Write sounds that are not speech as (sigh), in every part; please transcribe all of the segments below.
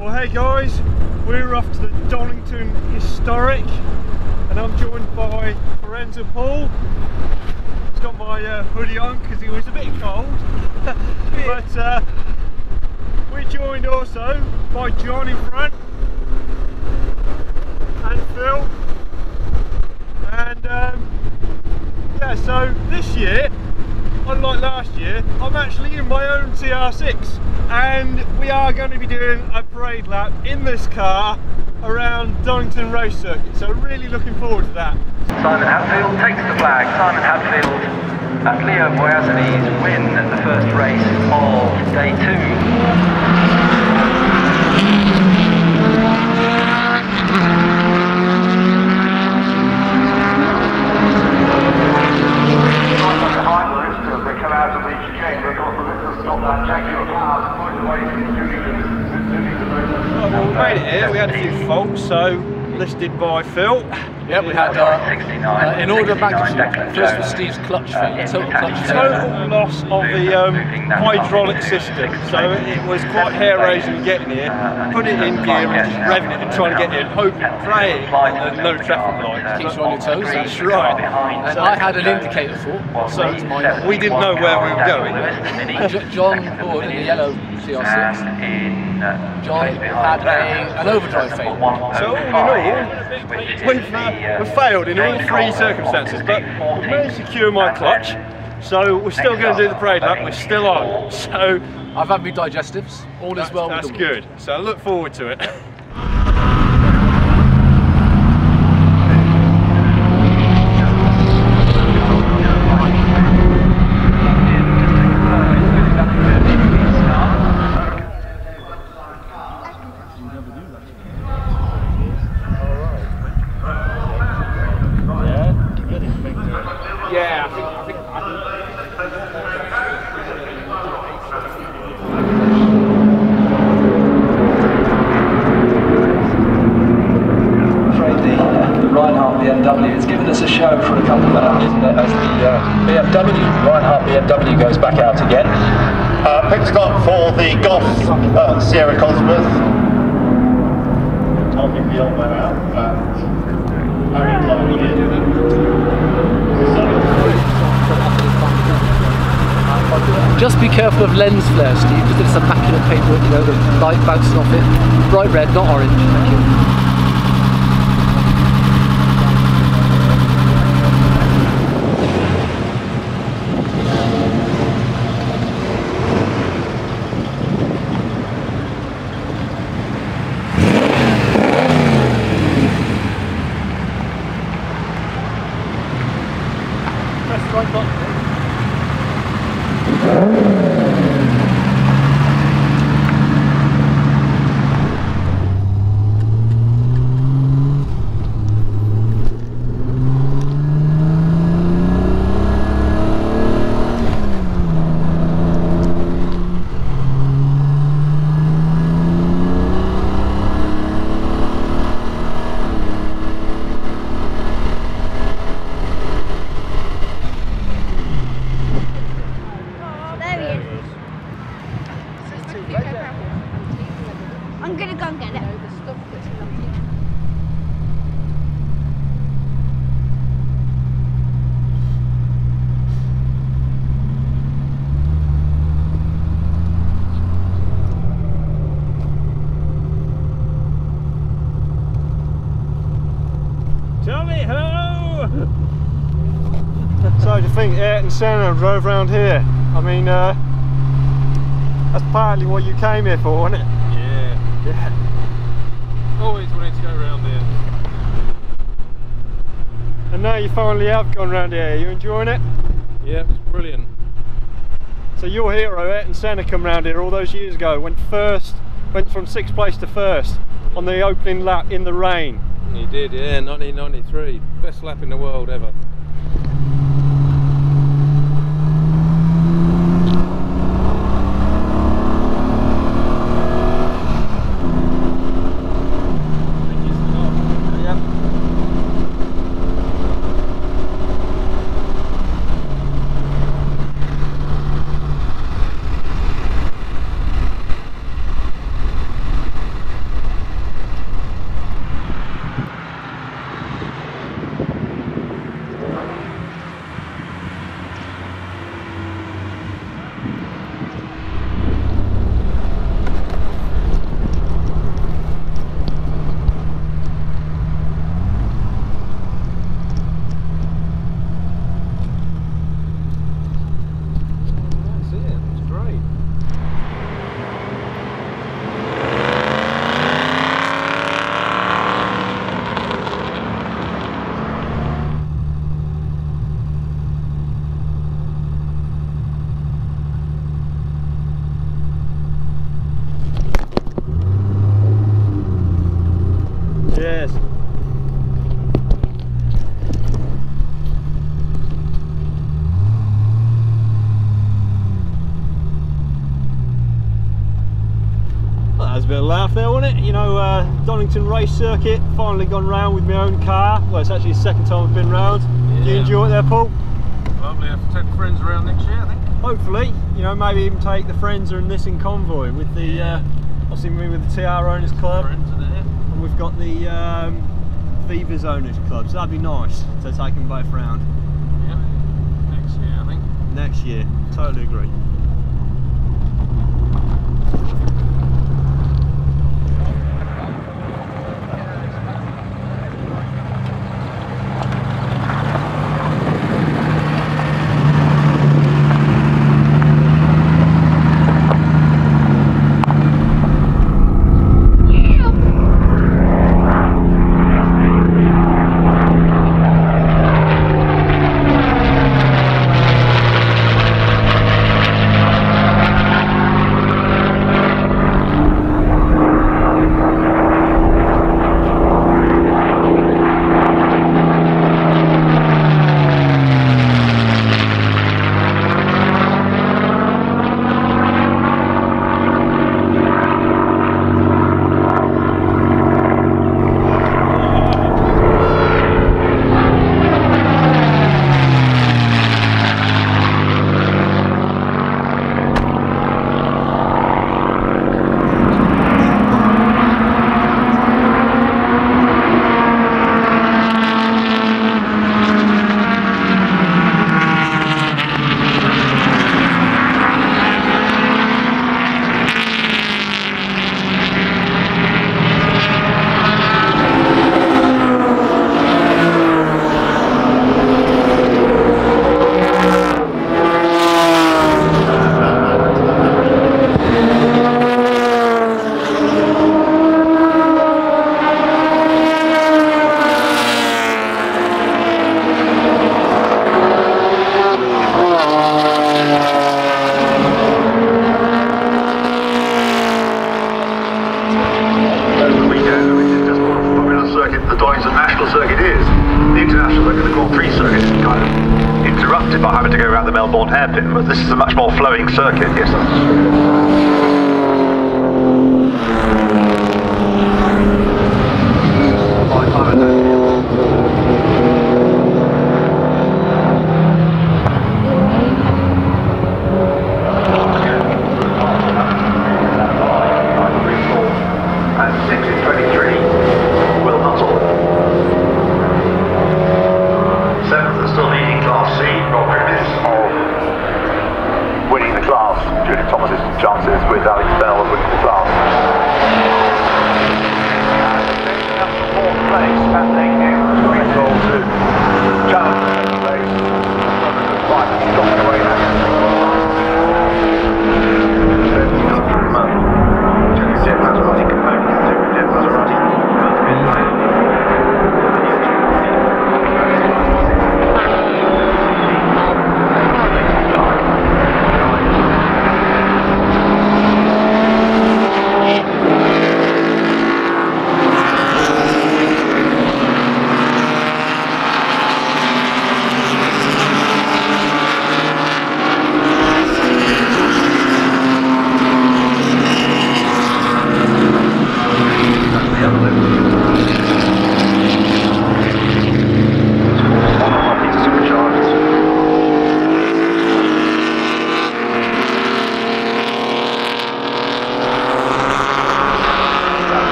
Well, hey guys, we're off to the Donington Historic, and I'm joined by Forenza Paul. He's got my uh, hoodie on because he was a bit cold, (laughs) but uh, we're joined also by John in front and Phil, and um, yeah. So this year unlike last year, I'm actually in my own TR6 and we are going to be doing a parade lap in this car around Donington Race Circuit. So really looking forward to that. Simon Hadfield takes the flag. Simon Hadfield and Leo Voyazides win the first race of day two. come out of each chamber, to stop that jacket cars pulling away from Well, we made it here. We had a few faults, so listed by Phil. Yeah, we had, uh, uh, in order of magnitude, first was Steve's clutch failure, total clutch failure. Total loss of the um, hydraulic system, so it was quite hair raising getting here. Put it in gear and just revving it and trying to get in, hoping, praying that there's no traffic lights. Keeps you on your toes. That's right. And I had an indicator fault, so We didn't know where we were going. John Hood in the yellow TR6. John had a, an overdrive failure. So all in all, we've, uh, we've failed in all three circumstances, but we managed to cure my clutch. So we're still going to do the parade lap. We're still on. (laughs) So I've had my digestives. All is well that's with the good. So I look forward to it. (laughs) Yeah, I think, I think, I think afraid the, the Reinhardt BMW has given us a show for a couple of hours as the uh, BMW, Reinhardt BMW goes back out again. Uh, pit stop for the Golf uh, Sierra Cosworth. Talking the old man out, but Harry climbing Just be careful of lens flare, Steve, because it's immaculate paintwork, you know, the light bouncing off it. Bright red, not orange. Thank you. I'm gonna go and get it. Tommy ho! so do you think Ayrton Senna drove around here? I mean, uh, that's partly what you came here for, wasn't it? Yeah, (laughs) always wanted to go around there. And now you finally have gone round here. You enjoying it? Yeah, it's brilliant. So your hero, Ayrton Senna, come round here all those years ago. Went first, went from sixth place to first on the opening lap in the rain. He did, yeah, 1993. Best lap in the world ever. That's a bit of laugh there wasn't it? You know uh, Donington race circuit finally gone round with my own car. Well it's actually the second time I've been round. Yeah. do you enjoy it there Paul? Lovely, I have to take friends around next year I think. Hopefully. You know maybe even take the friends and this in convoy with the yeah. uh, I'll me with the TR owners club. Friends are there and we've got the um, Vivas Owners Club, so that'd be nice to take them both round Yeah. Next year, I think. next year. Totally agree. Hairpin, but this is a much more flowing circuit, yes,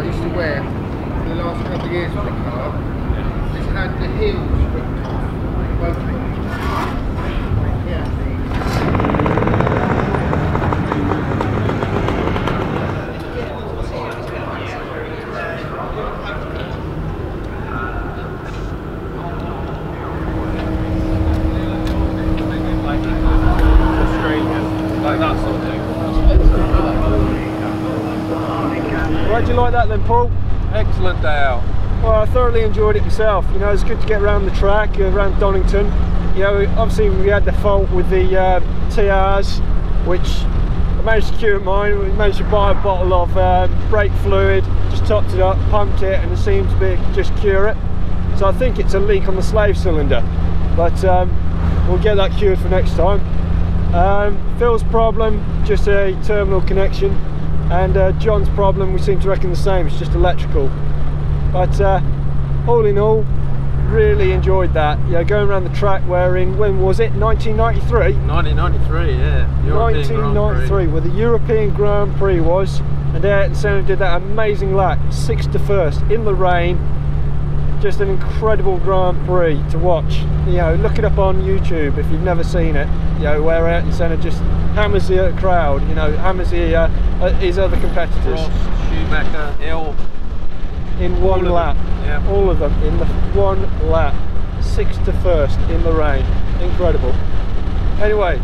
I used to wear for the last couple of years on the car It's had the heels ripped off by How'd you like that then, Paul? Excellent day out. Well, I thoroughly enjoyed it myself. You know, it's good to get around the track, uh, around Donington. You know, obviously we had the fault with the uh, TRs, which I managed to cure mine. We managed to buy a bottle of uh, brake fluid, just topped it up, pumped it, and it seemed to be just cure it. So I think it's a leak on the slave cylinder, but um, we'll get that cured for next time. Um, Phil's problem, just a terminal connection, and uh, John's problem, we seem to reckon the same. It's just electrical. But uh, all in all, really enjoyed that. You know, going around the track wearing, when was it? 1993? 1993, yeah. European 1993, where the European Grand Prix was, and Ayrton Senna did that amazing lap, sixth to first, in the rain. Just an incredible Grand Prix to watch. You know, look it up on YouTube if you've never seen it. You know, where Ayrton Senna just hammers the crowd. You know, hammers the, uh, his other competitors Prost, Schumacher, Hill. in one lap. them, yeah. All of them in the one lap, sixth to first in the rain. Incredible. Anyway,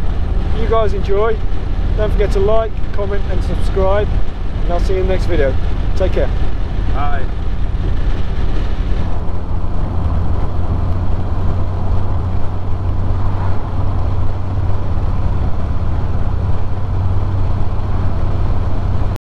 you guys enjoy. Don't forget to like, comment, and subscribe. And I'll see you in the next video. Take care. Aye.